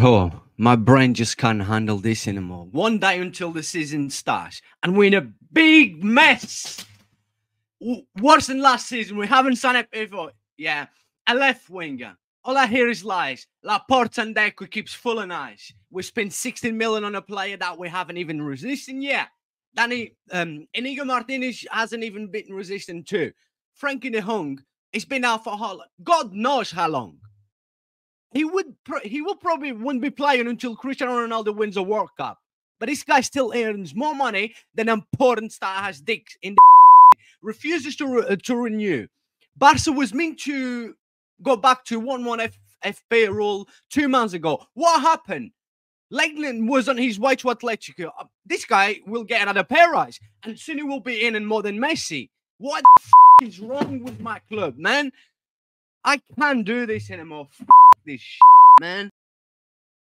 Bro, my brain just can't handle this anymore. One day until the season starts, and we're in a big mess. Worse than last season. We haven't signed up before. Yeah, a left winger. All I hear is lies. Laporta and Deco keeps full of. We spent 16 million on a player that we haven't even resisted yet. Danny um Inigo Martinez hasn't even been resistant too. Frenkie de Jong, it's been out for how long? God knows how long. He would he will probably wouldn't be playing until Cristiano Ronaldo wins a World Cup. But this guy still earns more money than an important star has dick in the refuses to re- to renew. Barca was meant to go back to 1-1 F- FP rule two months ago. What happened? Lakeland was on his way to Atletico. Uh, This guy will get another pay rise, and soon he will be in and more than Messi. What the f- is wrong with my club, man? I can't do this anymore. F- this, shit, man.